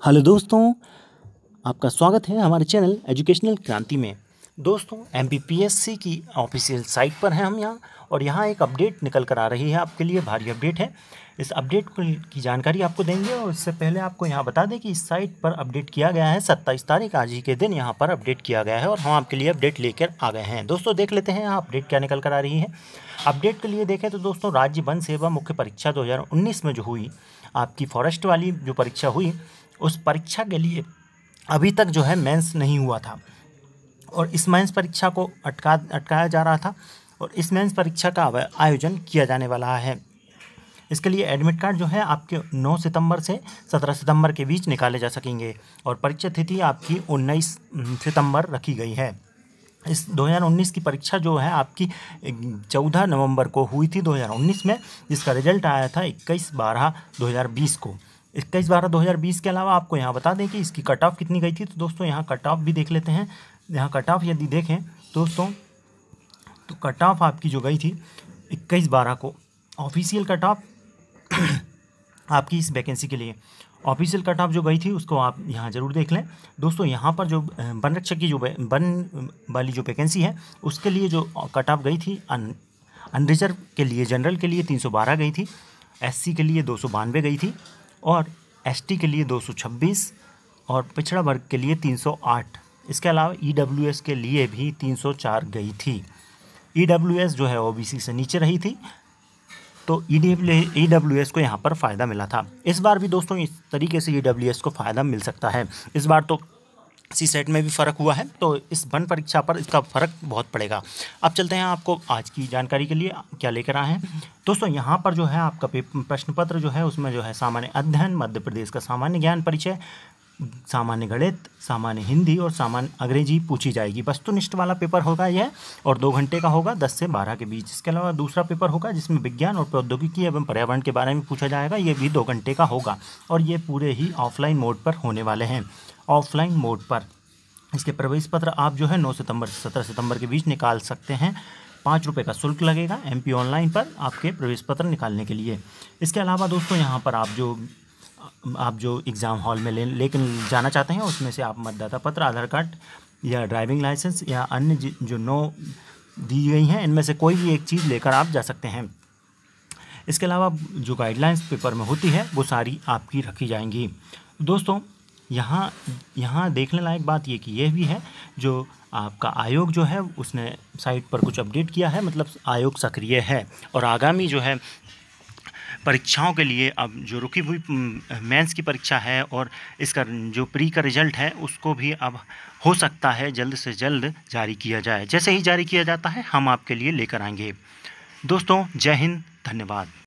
Hello दोस्तों, आपका स्वागत है हमारे चैनल एजुकेशनल क्रांति में। दोस्तों एम की ऑफिशियल साइट पर हैं हम यहाँ, और यहाँ एक अपडेट निकल कर आ रही है, आपके लिए भारी अपडेट है। इस अपडेट की जानकारी आपको देंगे, और इससे पहले आपको यहाँ बता दें कि इस साइट पर अपडेट किया गया है, सत्ताईस तारीख, आज ही के दिन यहाँ पर अपडेट किया गया है, और हम आपके लिए अपडेट लेकर आ गए हैं। दोस्तों, देख लेते हैं यहाँ अपडेट क्या निकल कर आ रही है। अपडेट के लिए देखें तो दोस्तों, राज्य वन सेवा मुख्य परीक्षा दो हज़ार उन्नीस में जो हुई, आपकी फॉरेस्ट वाली जो परीक्षा हुई उस परीक्षा के लिए अभी तक जो है मेंस नहीं हुआ था। और इस मेंस परीक्षा को अटका, अटकाया जा रहा था और इस मेंस परीक्षा का आयोजन किया जाने वाला है। इसके लिए एडमिट कार्ड जो है आपके 9 सितंबर से 17 सितंबर के बीच निकाले जा सकेंगे और परीक्षा तिथि आपकी 19 सितंबर रखी गई है। इस 2019 की परीक्षा जो है आपकी 14 नवंबर को हुई थी 2019 में, जिसका रिज़ल्ट आया था 21 बारह 2020 को। इक्कीस बारह दो हज़ार बीस के अलावा आपको यहाँ बता दें कि इसकी कट ऑफ़ कितनी गई थी। तो दोस्तों, यहाँ कट ऑफ़ भी देख लेते हैं। यहाँ कट ऑफ़ यदि देखें, दोस्तों तो कट ऑफ़ आपकी जो गई थी इक्कीस बारह को। ऑफिशियल कट ऑफ़ आपकी इस वैकेंसी के लिए। ऑफिशियल कट ऑफ़ जो गई थी, उसको आप यहाँ ज़रूर देख लें। दोस्तों, यहाँ पर जो वन रक्षक की जो वन वाली जो वैकेंसी है, उसके लिए जो कट ऑफ़ गई थी, अन अनरिजर्व के लिए जनरल के लिए तीन सौ बारह गई थी। एससी के लिए दो सौ बानवे गई थी। और एसटी के लिए 226 और पिछड़ा वर्ग के लिए 308 इसके अलावा ईडब्ल्यूएस के लिए भी 304 गई थी। ईडब्ल्यूएस जो है ओबीसी से नीचे रही थी तो ई डब्ल्यू एस को यहाँ पर फ़ायदा मिला था। इस बार भी दोस्तों इस तरीके से ई डब्ल्यू एस को फ़ायदा मिल सकता है। इस बार तो सी सेट में भी फ़र्क हुआ है तो इस वन परीक्षा पर इसका फ़र्क बहुत पड़ेगा। अब चलते हैं आपको आज की जानकारी के लिए, क्या लेकर आए हैं। दोस्तों, यहाँ पर जो है आपका प्रश्न पत्र जो है, उसमें जो है सामान्य अध्ययन, मध्य प्रदेश का सामान्य ज्ञान परिचय सामान्य गणित, सामान्य हिंदी और सामान्य अंग्रेज़ी पूछी जाएगी। वस्तुनिष्ठ वाला पेपर होगा यह, और दो घंटे का होगा, दस से बारह के बीच। इसके अलावा दूसरा पेपर होगा, जिसमें विज्ञान और प्रौद्योगिकी एवं पर्यावरण के बारे में पूछा जाएगा। ये भी दो घंटे का होगा, और ये पूरे ही ऑफलाइन मोड पर होने वाले हैं। ऑफलाइन मोड पर। इसके प्रवेश पत्र आप जो है नौ सितंबर से सत्रह सितंबर के बीच निकाल सकते हैं। पाँच रुपये का शुल्क लगेगा एमपी ऑनलाइन पर आपके प्रवेश पत्र निकालने के लिए। इसके अलावा दोस्तों, यहाँ पर आप जो आप जो एग्ज़ाम हॉल में ले, लेकिन जाना चाहते हैं, उसमें से आप मतदाता पत्र, आधार कार्ड या ड्राइविंग लाइसेंस या अन्य जो नो दी गई हैं, इनमें से कोई भी एक चीज़ लेकर आप जा सकते हैं। इसके अलावा जो गाइडलाइंस पेपर में होती है, वो सारी आपकी रखी जाएँगी। दोस्तों, यहाँ यहाँ देखने लायक बात ये कि यह भी है, जो आपका आयोग जो है, उसने साइट पर कुछ अपडेट किया है मतलब आयोग सक्रिय है, और आगामी जो है परीक्षाओं के लिए अब जो रुकी हुई मेंस की परीक्षा है और इसका जो प्री का रिज़ल्ट है, उसको भी अब हो सकता है जल्द से जल्द जारी किया जाए। जैसे ही जारी किया जाता है, हम आपके लिए लेकर आएँगे। दोस्तों, जय हिंद, धन्यवाद।